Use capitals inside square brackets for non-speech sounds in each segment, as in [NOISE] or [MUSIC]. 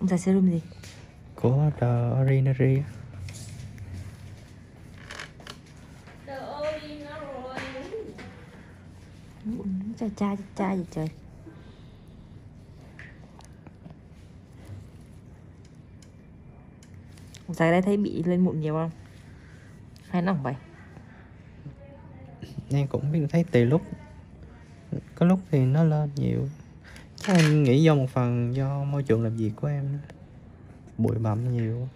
Ông xài serum gì? của The Ordinary Uống Chai chai chai chai gì trời Ông xài đây thấy bị lên mụn nhiều không? Hay nóng vậy? em cũng biết thấy tùy lúc có lúc thì nó lên nhiều em nghĩ do một phần do môi trường làm việc của em nữa. bụi bặm nhiều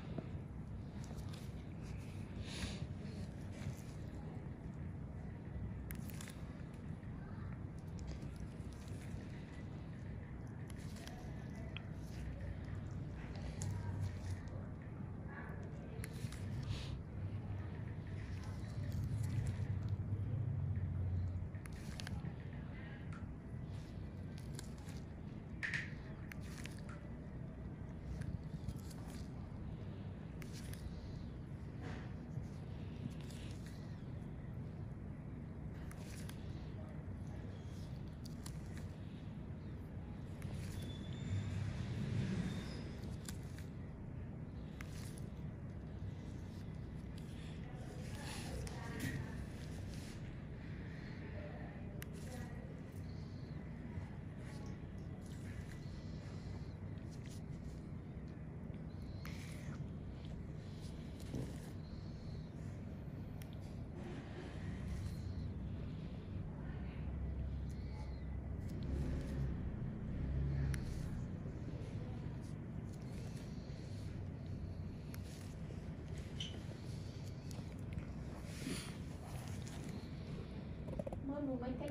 mới mua mấy cái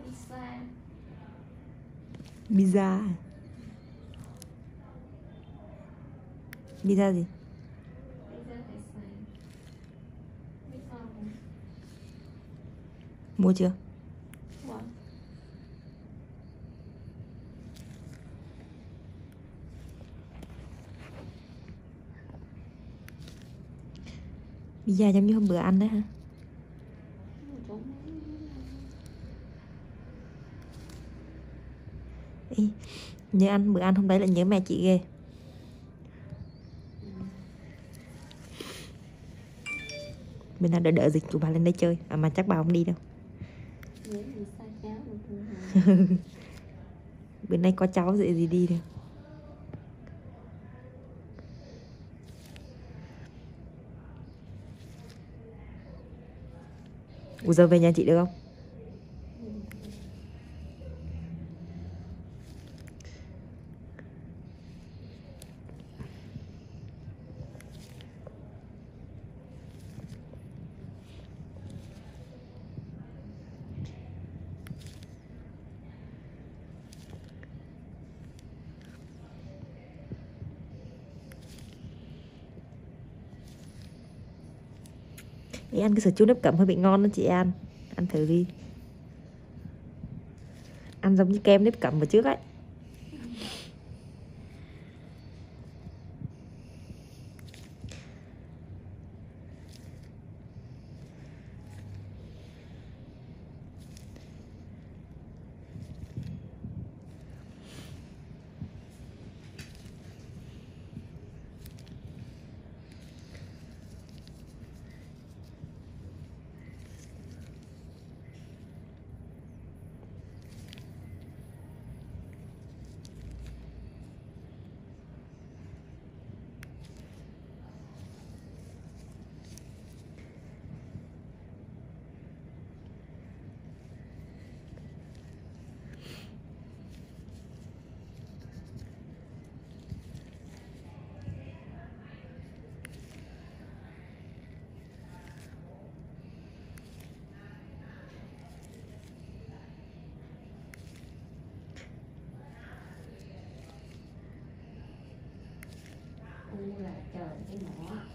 pizza Pizza gì? Mua chưa? Mua Pizza giống như hôm bữa ăn đấy hả? Mua chỗ Ý, nhớ ăn bữa ăn hôm đấy là nhớ mẹ chị ghê. Bên đang đợi đợi dịch của bà lên đây chơi. À, Mà chắc bà không đi đâu. [LAUGHS] Bữa nay có cháu dậy gì đi đâu. Ủa giờ về nhà chị được không? Ý ăn cái sữa chua nếp cẩm hơi bị ngon đó chị An. Ăn thử đi. Ăn giống như kem nếp cẩm vào trước ấy. U là trời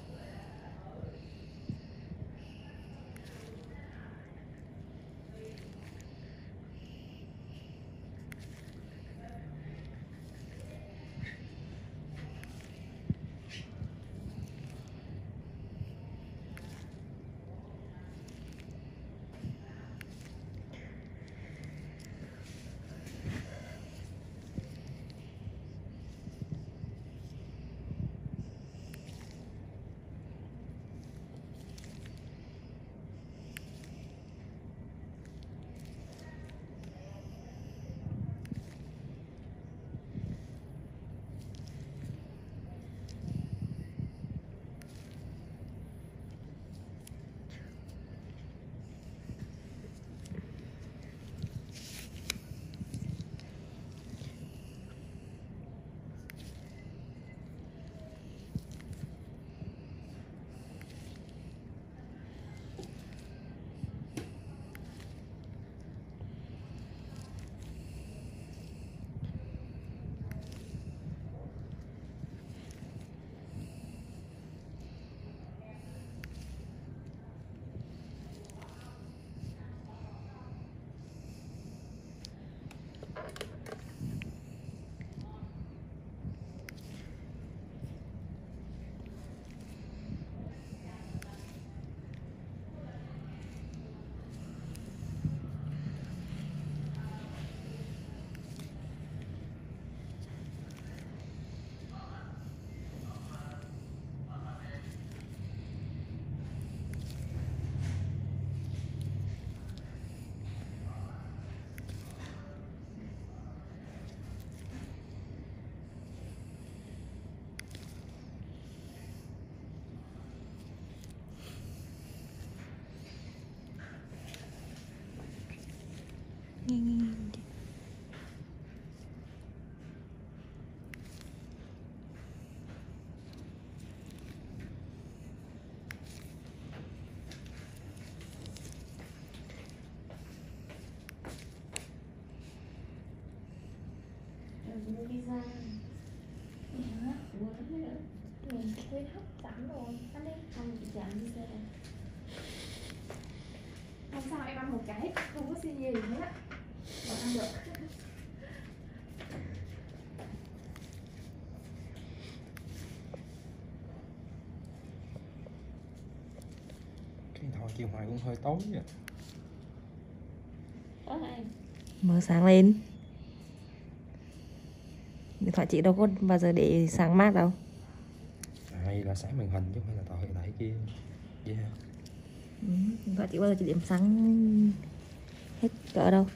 cái mỏ mua pizza Dạ. Nữa Mình quên hấp rồi Ăn đi Không, chị chạm pizza Không sao em ăn một cái Không có xin gì hết á ăn được cái điện chiều ngoài cũng hơi tối vậy mở sáng lên điện thoại chị đâu có bao giờ để sáng mát đâu. Hay là sáng màn hình chứ không phải là tàu hiện tại kia. Yeah. Ừ, điện thoại chị bao giờ chị điểm sáng hết cỡ đâu